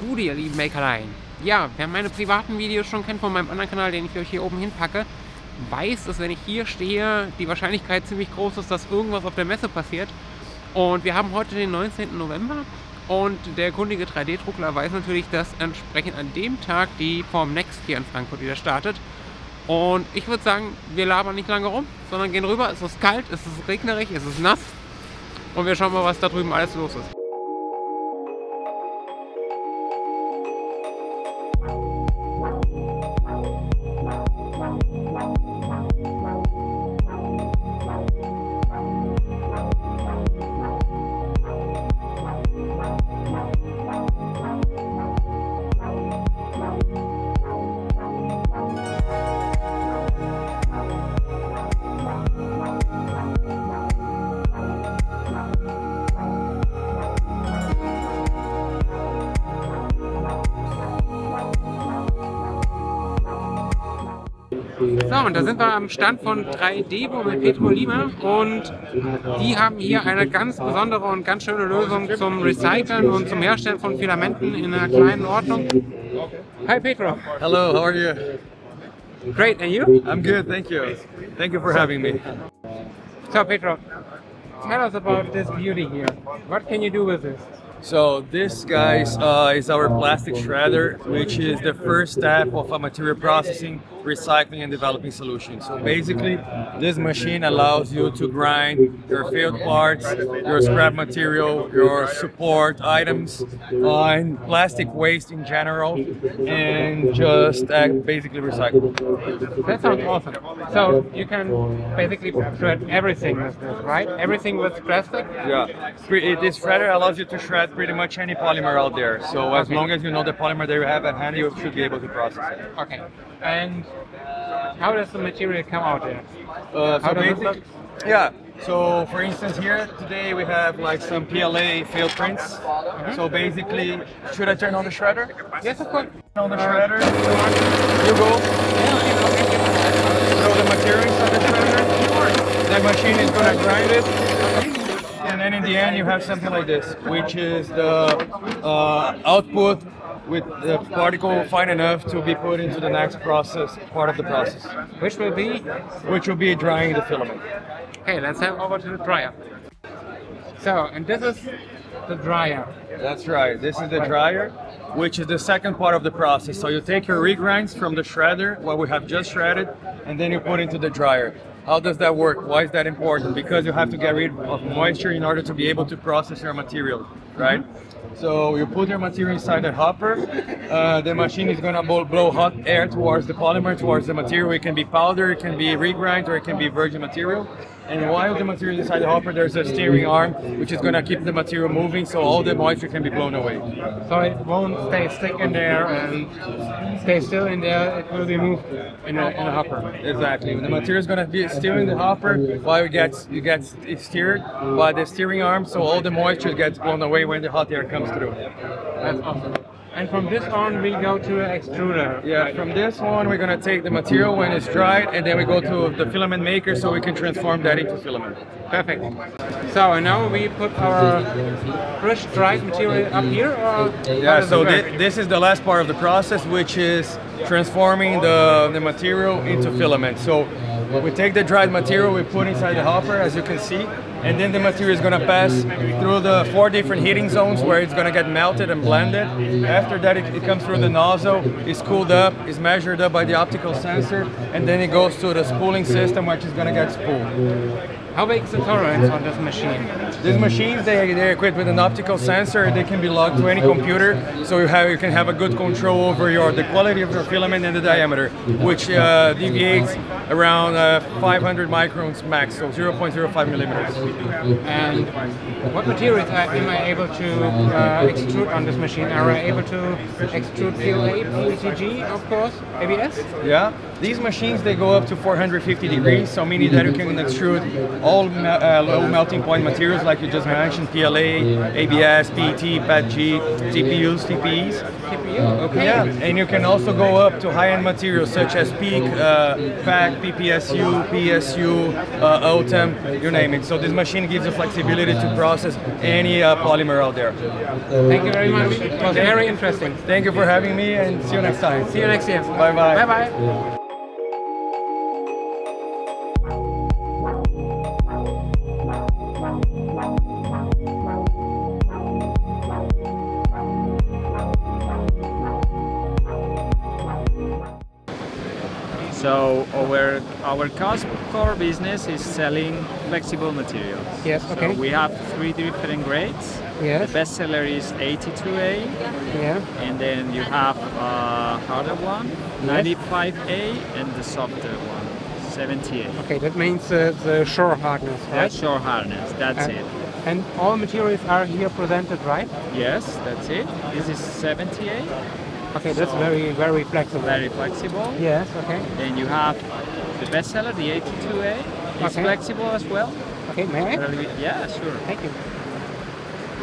tut ihr lieben Makerlein? Ja, wer meine privaten Videos schon kennt von meinem anderen Kanal, den ich euch hier oben hinpacke, weiß, dass wenn ich hier stehe, die Wahrscheinlichkeit ziemlich groß ist, dass irgendwas auf der Messe passiert. Und wir haben heute den 19. November und der kundige 3D-Druckler weiß natürlich, dass entsprechend an dem Tag die Form Next hier in Frankfurt wieder startet. Und ich würde sagen, wir labern nicht lange rum, sondern gehen rüber. Es ist kalt, es ist regnerig, es ist nass. Und wir schauen mal, was da drüben alles los ist. So, und da sind wir am Stand von 3Devo mit Petro Lima und die haben hier eine ganz besondere und ganz schöne Lösung zum Recyceln und zum Herstellen von Filamenten in einer kleinen Ordnung. Hi Petro. Hello, how are you? Great, and you? I'm good, thank you. Thank you for having me. So Petro, tell us about this beauty here. What can you do with this? So this, guys, uh, is our plastic shredder, which is the first step of a material processing, recycling, and developing solutions. So basically, this machine allows you to grind your failed parts, your scrap material, your support items, uh, and plastic waste in general, and just uh, basically recycle. That sounds awesome. So you can basically shred everything with this, right? Everything with plastic? Yeah, this shredder allows you to shred pretty much any polymer out there. So as Okay. long as you know the polymer that you have at hand, you should be able to process it. Okay. And how does the material come out there? Uh, How so basic-? Yeah. So for instance, here today we have like some PLA failed prints. So basically, should I turn on the shredder? Yes, of course. Turn on the shredder. You go. Throw the material inside the shredder. That machine is gonna grind it. And then in the end, you have something like this, which is the uh, output with the particle fine enough to be put into the next process, part of the process, Which will be? which will be drying the filament. Okay, let's head over to the dryer. So, and this is the dryer. That's right. This is the dryer, which is the second part of the process. So you take your regrinds from the shredder, what we have just shredded, and then you put into the dryer. How does that work? Why is that important? Because you have to get rid of moisture in order to be able to process your material, right? So you put your material inside the hopper. Uh, the machine is gonna blow, blow hot air towards the polymer, towards the material. It can be powder, it can be regrind, or it can be virgin material. And while the material is inside the hopper, there's a steering arm, which is gonna keep the material moving, so all the moisture can be blown away. So it won't stay stick in there and stay still in there. It will be moved in a, in a hopper. Exactly. The material is gonna be still in the hopper while it gets it gets steered by the steering arm, so all the moisture gets blown away when the hot air comes through. That's awesome. And from this on, we go to an extruder. Yeah, from this one we're gonna take the material when it's dried and then we go to the filament maker so we can transform that into filament. Perfect. So, now we put our fresh dried material up here, or Yeah, so thi- this is the last part of the process, which is transforming the, the material into filament. So we take the dried material, we put inside the hopper, as you can see, and then the material is gonna pass through the four different heating zones where it's gonna get melted and blended. After that, it, it comes through the nozzle, it's cooled up, is measured up by the optical sensor, and then it goes to the spooling system, which is gonna get spooled. How big is the tolerance on this machine? These machines, they, they're equipped with an optical sensor. They can be logged to any computer, so you have you can have a good control over your the quality of your filament and the diameter, which uh, deviates around uh, 500 microns max, so 0.05 millimeters. And what materials are, am I able to uh, extrude on this machine? Are I able to extrude PLA, PETG, of course, ABS? Yeah, these machines they go up to 450 degrees, so meaning that you can extrude all uh, low melting point materials like you just mentioned, PLA, ABS, PET, PETG, TPUs, TPEs. TPU. Okay. Yeah, and you can also go up to high-end materials such as PEEK, uh, PEKK, PPSU, PSU, uh, ULTEM, you name it. So this machine gives you flexibility to process any uh, polymer out there. Thank you very much. It was very interesting. Thank you for having me and see you next time. See you next year. Bye-bye. Bye bye. So our our core business is selling flexible materials. Yes, okay. We have three different grades. Yes. The best seller is 82A, Yeah. and then you have a harder one, 95A, and the softer one, 78. Okay, that means uh, the shore hardness, right? That's shore harness. That's And- it. And all materials are here presented, right? Yes, that's it. This is 78, Okay, that's So- very, very flexible. very flexible. Yes, okay. Then you have the bestseller, the 82A. It's Okay. flexible as well. Okay, may I? A little bit- Yeah, sure. Thank you.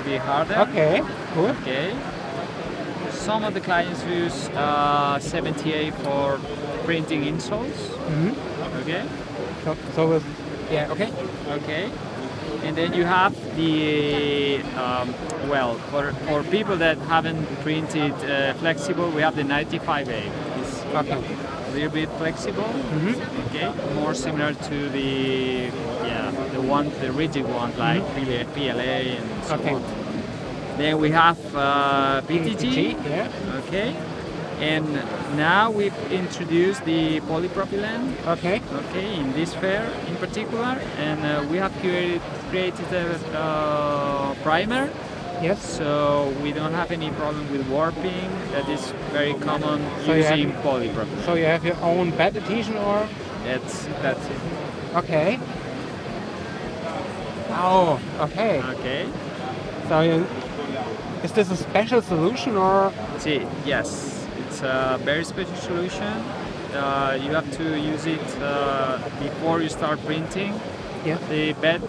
The harder. Okay, good. Okay. Some of the clients use uh, 78 for printing insoles. hmm Okay. So, so yeah, okay. Okay. And then you have the um, well for for people that haven't printed uh, flexible, we have the 95A. It's Okay. a little bit flexible. hmm Okay. More similar to the yeah the one the rigid one like PLA, PLA and so Okay. on. Then we have uh, PTG. yeah. Okay. And now we've introduced the polypropylene, Okay. okay, in this fair in particular, and uh, we have created, created a uh, primer, Yes. so we don't have any problem with warping. That is very common So you have- using polypropylene. So you have your own bed adhesion or? that's that's it. Okay. Oh, okay. Okay. So you, is this a special solution or? See, yes, it's a very special solution. Uh, you have to use it uh, before you start printing. Yeah. The bed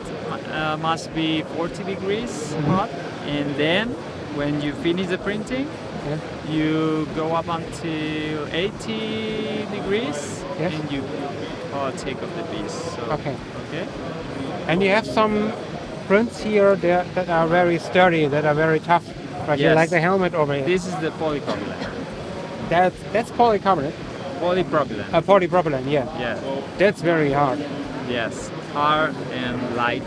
uh, must be 40 degrees hot, and then when you finish the printing, Yeah. you go up until 80 degrees, Yes. and you uh, take off the piece. So, Okay. Okay. And you have some prints here that, that are very sturdy, that are very tough. Like, you Yes. like the helmet over here. This is the polypropylene. That's that's polycarbonate. Polypropylene. Uh, polypropylene, yeah. yeah. That's very hard. Yes. Hard and light.